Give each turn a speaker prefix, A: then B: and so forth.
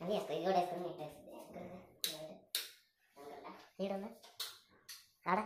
A: అన్నీ వేసుకో ఇది కూడా వేసుకుని నీట్ వేస్తుంది ఈడుందా ఆడ